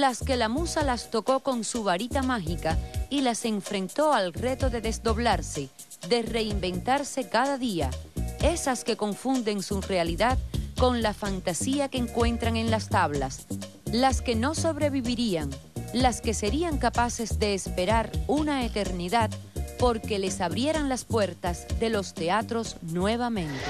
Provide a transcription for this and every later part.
las que la musa las tocó con su varita mágica y las enfrentó al reto de desdoblarse, de reinventarse cada día, esas que confunden su realidad con la fantasía que encuentran en las tablas, las que no sobrevivirían, las que serían capaces de esperar una eternidad porque les abrieran las puertas de los teatros nuevamente.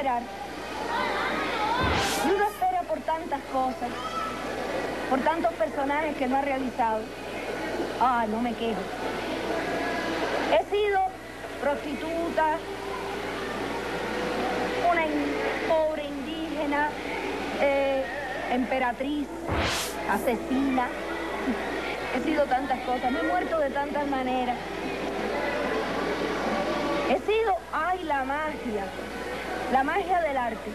Esperar. Y uno espera por tantas cosas, por tantos personajes que no ha realizado. Ah, no me quejo. He sido prostituta, una pobre indígena, eh, emperatriz, asesina. He sido tantas cosas, me he muerto de tantas maneras. He sido, ay, la magia, la magia del arte.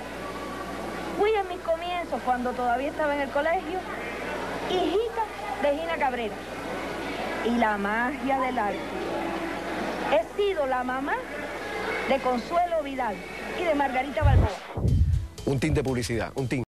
Fui en mis comienzos, cuando todavía estaba en el colegio, hijita de Gina Cabrera. Y la magia del arte. He sido la mamá de Consuelo Vidal y de Margarita Balboa. Un tin de publicidad, un tin.